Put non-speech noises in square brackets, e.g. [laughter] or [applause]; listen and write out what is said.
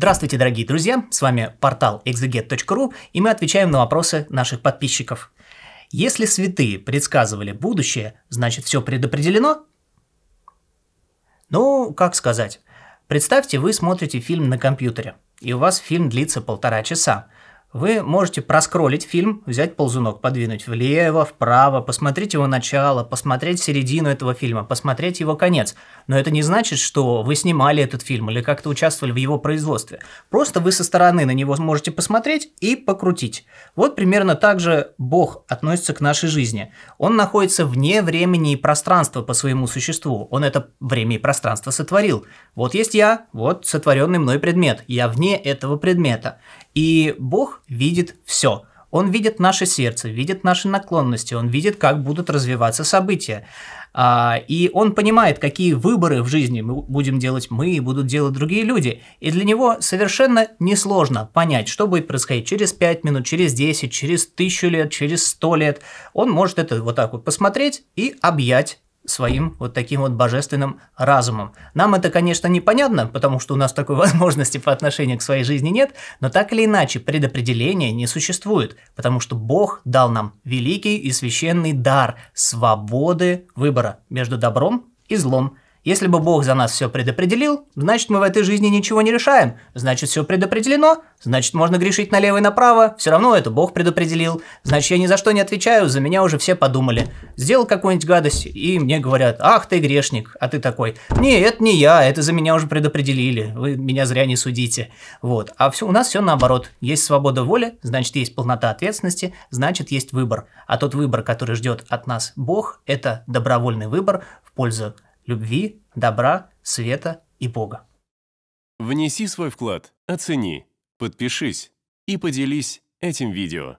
Здравствуйте, дорогие друзья! С вами портал exeget.ru и мы отвечаем на вопросы наших подписчиков. Если святые предсказывали будущее, значит все предопределено? Ну, как сказать. Представьте, вы смотрите фильм на компьютере, и у вас фильм длится полтора часа. Вы можете проскролить фильм, взять ползунок, подвинуть влево, вправо, посмотреть его начало, посмотреть середину этого фильма, посмотреть его конец. Но это не значит, что вы снимали этот фильм или как-то участвовали в его производстве. Просто вы со стороны на него можете посмотреть и покрутить. Вот примерно так же Бог относится к нашей жизни. Он находится вне времени и пространства по своему существу. Он это время и пространство сотворил. Вот есть я, вот сотворенный мной предмет. Я вне этого предмета. И Бог видит все. Он видит наше сердце, видит наши наклонности, он видит, как будут развиваться события. А, и он понимает, какие выборы в жизни мы будем делать мы и будут делать другие люди. И для него совершенно несложно понять, что будет происходить через 5 минут, через 10, через 1000 лет, через 100 лет. Он может это вот так вот посмотреть и объять своим вот таким вот божественным разумом. Нам это, конечно, непонятно, потому что у нас такой [laughs] возможности по отношению к своей жизни нет, но так или иначе предопределения не существует, потому что Бог дал нам великий и священный дар свободы выбора между добром и злом – если бы Бог за нас все предопределил, значит мы в этой жизни ничего не решаем. Значит все предопределено, значит можно грешить налево и направо, все равно это Бог предопределил. Значит я ни за что не отвечаю, за меня уже все подумали. Сделал какую-нибудь гадость, и мне говорят, ах ты грешник, а ты такой, не, это не я, это за меня уже предопределили, вы меня зря не судите. Вот, а все, у нас все наоборот. Есть свобода воли, значит есть полнота ответственности, значит есть выбор. А тот выбор, который ждет от нас Бог, это добровольный выбор в пользу любви, добра, света и Бога. Внеси свой вклад, оцени, подпишись и поделись этим видео.